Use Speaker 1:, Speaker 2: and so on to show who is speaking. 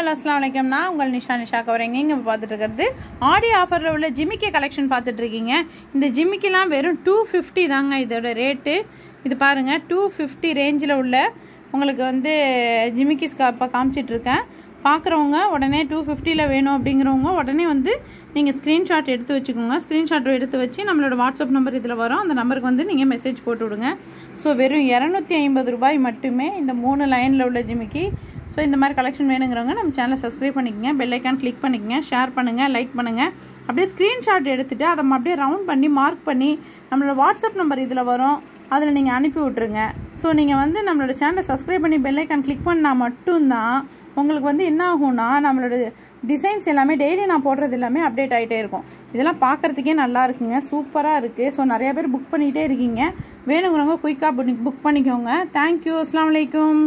Speaker 1: Hello அஸ்லாம் வலைக்கம் நான் உங்கள் நிஷா நிஷா கவரைங்க. இங்கே பார்த்துட்டு இருக்கிறது ஆடி ஆஃபரில் உள்ள ஜிமிக்கி கலெக்ஷன் பார்த்துட்ருக்கீங்க இந்த ஜிமிக்கிலாம் வெறும் டூ ஃபிஃப்டி தாங்க இதோட ரேட்டு இது பாருங்கள் டூ ஃபிஃப்டி ரேஞ்சில் உள்ள உங்களுக்கு வந்து ஜிமிக்கிஸ் இப்போ காமிச்சிட்ருக்கேன் பார்க்குறவங்க உடனே டூ ஃபிஃப்டியில் வேணும் அப்படிங்கிறவங்க உடனே வந்து நீங்கள் ஸ்க்ரீன்ஷாட் எடுத்து வச்சுக்கோங்க. ஸ்க்ரீன்ஷாட் எடுத்து வச்சு நம்மளோட வாட்ஸ்அப் நம்பர் இதில் வரும். அந்த நம்பருக்கு வந்து நீங்கள் மெசேஜ் போட்டு விடுங்க. ஸோ வெறும் இரநூத்தி ஐம்பது ரூபாய் மட்டுமே இந்த மூணு லைனில் உள்ள ஜிமிக்கி ஸோ இந்த மாதிரி கலெக்ஷன் வேணுங்கிறவங்க நம்ம சேனலை சப்ஸ்கிரைப் பண்ணிக்கங்க பெல்லைக்கான் கிளிக் பண்ணிக்கங்க ஷேர் பண்ணுங்கள் லைக் பண்ணுங்கள் அப்படியே ஸ்க்ரீன்ஷாட் எடுத்துகிட்டு அதை அப்படியே ரவுண்ட் பண்ணி மார்க் பண்ணி நம்மளோட வாட்ஸ்அப் நம்பர் இதில் வரும். அதில் நீங்கள் அனுப்பி விட்ருங்க ஸோ நீங்கள் வந்து நம்மளோட சேனலை சப்ஸ்கிரைப் பண்ணி பெல்லைக்கான் கிளிக் பண்ணால் மட்டும்தான் உங்களுக்கு வந்து என்ன ஆகும்னா நம்மளோட டிசைன்ஸ் எல்லாமே டெய்லி நான் போடுறது எல்லாமே அப்டேட் ஆகிட்டே இருக்கும். இதெல்லாம் பார்க்குறதுக்கே நல்லா இருக்குங்க. சூப்பராக இருக்குது ஸோ நிறையா பேர் புக் பண்ணிகிட்டே இருக்கீங்க. வேணுங்கிறவங்க குயிக்காக புக் பண்ணிக்கோங்க. தேங்க்யூ அஸ்லாம் வலைக்கம்